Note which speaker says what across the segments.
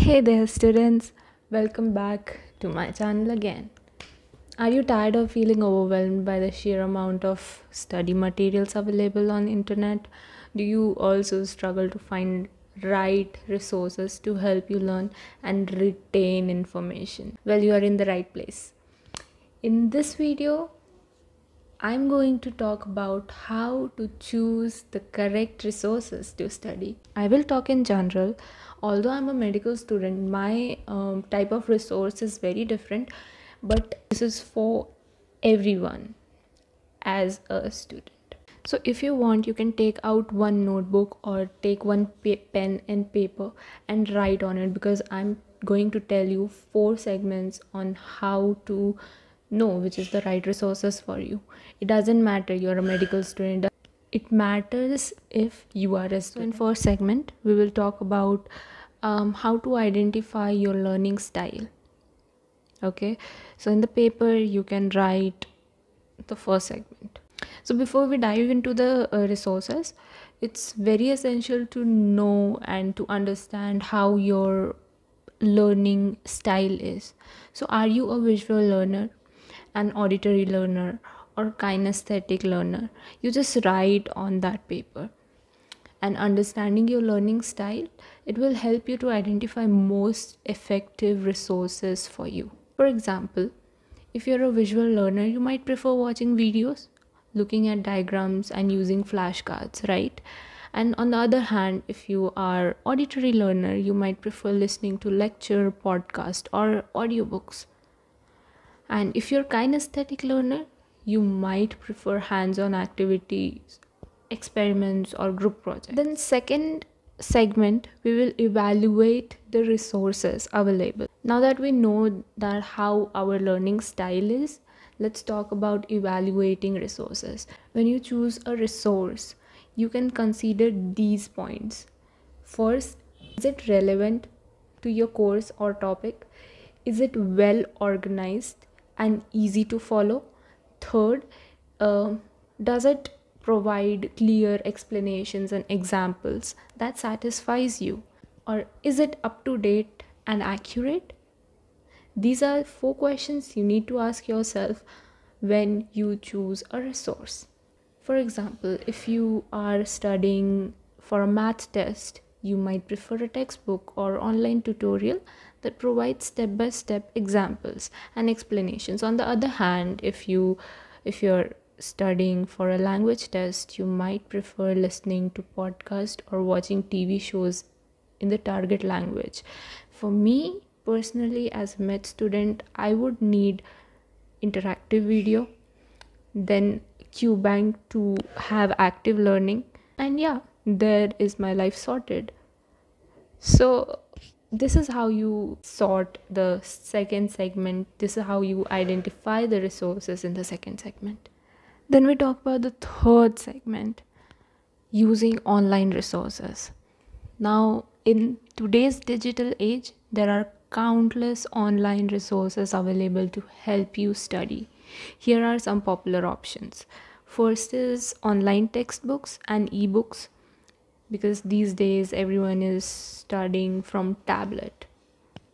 Speaker 1: Hey there, students. Welcome back to my channel again. Are you tired of feeling overwhelmed by the sheer amount of study materials available on internet? Do you also struggle to find right resources to help you learn and retain information? Well, you are in the right place. In this video, I'm going to talk about how to choose the correct resources to study. I will talk in general. Although I'm a medical student, my um, type of resource is very different, but this is for everyone as a student. So, if you want, you can take out one notebook or take one pen and paper and write on it because I'm going to tell you four segments on how to know which is the right resources for you it doesn't matter you're a medical student it matters if you are a student in first segment. We will talk about um, how to identify your learning style. Okay? So in the paper you can write the first segment. So before we dive into the uh, resources it's very essential to know and to understand how your learning style is. So are you a visual learner an auditory learner or kinesthetic learner. You just write on that paper. And understanding your learning style it will help you to identify most effective resources for you. For example if you're a visual learner you might prefer watching videos looking at diagrams and using flashcards right? And on the other hand if you are auditory learner you might prefer listening to lecture podcast or audiobooks. And if you're kinesthetic learner, you might prefer hands-on activities, experiments or group projects. Then second segment, we will evaluate the resources available. Now that we know that how our learning style is, let's talk about evaluating resources. When you choose a resource, you can consider these points. First, is it relevant to your course or topic? Is it well organized? and easy to follow third uh, does it provide clear explanations and examples that satisfies you? Or is it up to date and accurate? These are four questions you need to ask yourself when you choose a resource. For example if you are studying for a math test you might prefer a textbook or online tutorial that provides step by step examples and explanations. On the other hand if you if you're studying for a language test you might prefer listening to podcast or watching tv shows in the target language. For me personally as a med student i would need interactive video then qbank to have active learning. And yeah there is my life sorted. So this is how you sort the second segment. This is how you identify the resources in the second segment. Then we talk about the third segment using online resources. Now in today's digital age there are countless online resources available to help you study. Here are some popular options. First is online textbooks and ebooks because these days everyone is studying from tablet.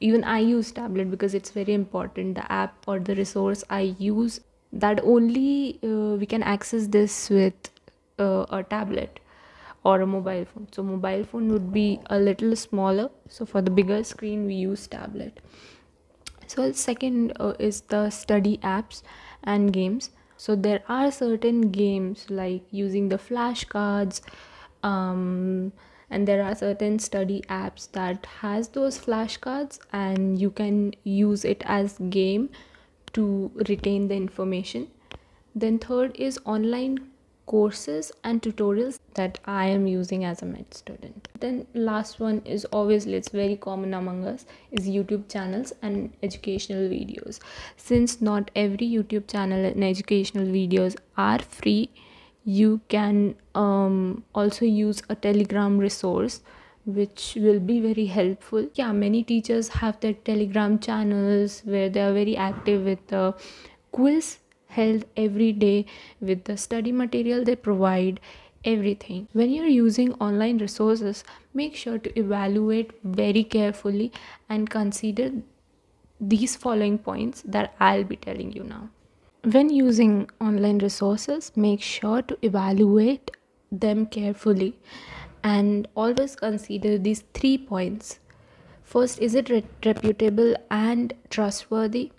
Speaker 1: Even i use tablet because it's very important the app or the resource i use that only uh, we can access this with uh, a tablet or a mobile phone. So mobile phone would be a little smaller. So for the bigger screen we use tablet. So second uh, is the study apps and games. So there are certain games like using the flashcards um, and there are certain study apps that has those flashcards and you can use it as game to retain the information. Then third is online courses and tutorials that i am using as a med student. Then last one is obviously it's very common among us is youtube channels and educational videos. Since not every youtube channel and educational videos are free you can um, also use a telegram resource which will be very helpful yeah many teachers have their telegram channels where they are very active with the quiz held every day with the study material they provide everything. When you're using online resources, make sure to evaluate very carefully and consider these following points that I'll be telling you now. When using online resources, make sure to evaluate them carefully and always consider these three points. First, is it re- reputable and trustworthy?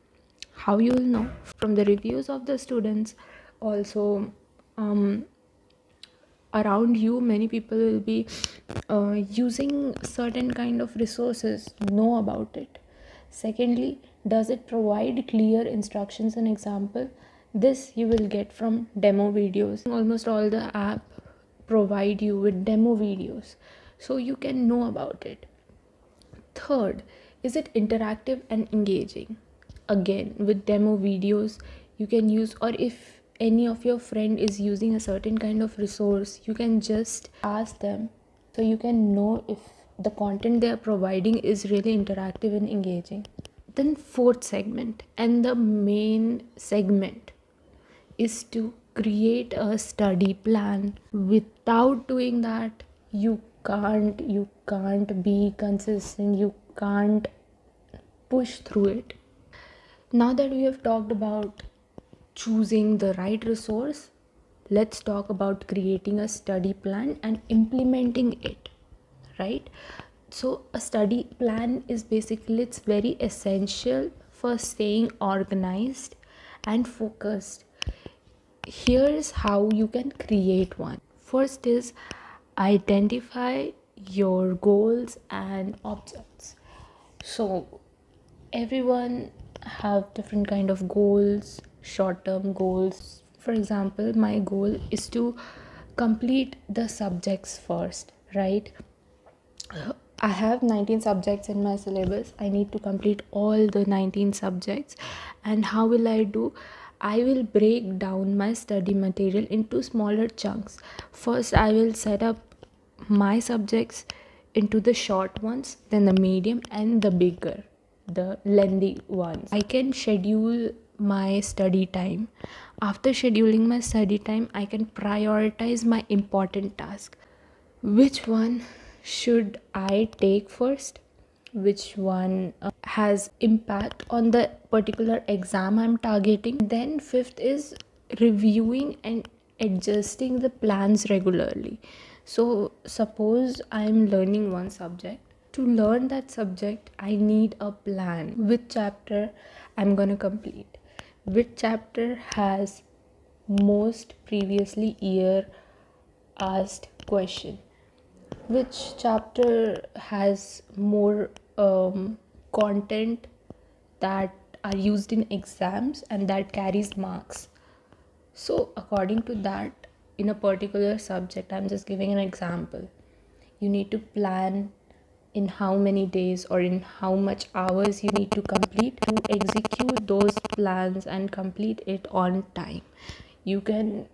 Speaker 1: How you will know from the reviews of the students. Also, um, around you, many people will be uh, using certain kind of resources. Know about it. Secondly, does it provide clear instructions and example? This you will get from demo videos. Almost all the app provide you with demo videos so you can know about it. Third, is it interactive and engaging? Again, with demo videos, you can use or if any of your friend is using a certain kind of resource, you can just ask them so you can know if the content they are providing is really interactive and engaging. Then fourth segment and the main segment is to create a study plan. Without doing that you can't you can't be consistent you can't push through it. Now that we have talked about choosing the right resource let's talk about creating a study plan and implementing it right? So a study plan is basically it's very essential for staying organized and focused. Here's how you can create one. First is identify your goals and objects. So everyone have different kind of goals short term goals. For example my goal is to complete the subjects first right I have 19 subjects in my syllabus. I need to complete all the 19 subjects. And how will I do? I will break down my study material into smaller chunks. First, I will set up my subjects into the short ones, then the medium, and the bigger, the lengthy ones. I can schedule my study time. After scheduling my study time, I can prioritize my important task. Which one should I take first? Which one uh, has impact on the particular exam I'm targeting? Then, fifth is reviewing and adjusting the plans regularly. So, suppose I'm learning one subject. To learn that subject, I need a plan. Which chapter I'm gonna complete? Which chapter has most previously year asked question? Which chapter has more um, content that are used in exams and that carries marks? So according to that in a particular subject i'm just giving an example. You need to plan in how many days or in how much hours you need to complete to execute those plans and complete it on time. You can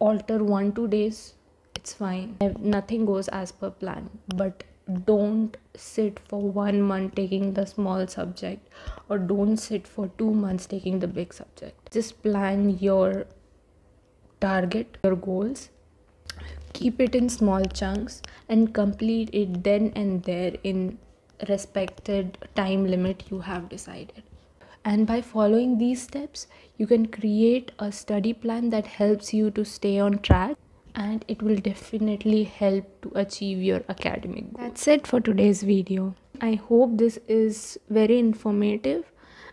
Speaker 1: alter one two days it's fine. Nothing goes as per plan. But don't sit for one month taking the small subject or don't sit for two months taking the big subject. Just plan your target your goals. Keep it in small chunks and complete it then and there in respected time limit you have decided. And by following these steps you can create a study plan that helps you to stay on track and it will definitely help to achieve your academic goals. That's it for today's video. I hope this is very informative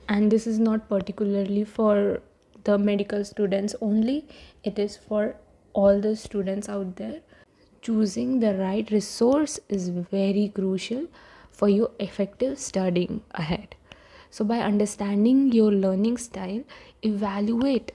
Speaker 1: and this is not particularly for the medical students only, it is for all the students out there. Choosing the right resource is very crucial for your effective studying ahead. So, by understanding your learning style, evaluate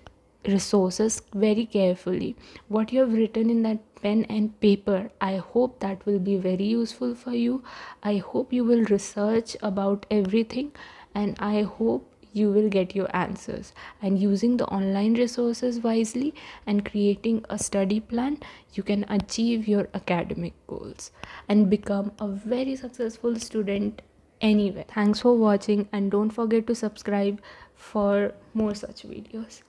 Speaker 1: resources very carefully. What you have written in that pen and paper i hope that will be very useful for you. I hope you will research about everything and i hope you will get your answers. And using the online resources wisely and creating a study plan you can achieve your academic goals and become a very successful student anyway thanks for watching and don't forget to subscribe for more such videos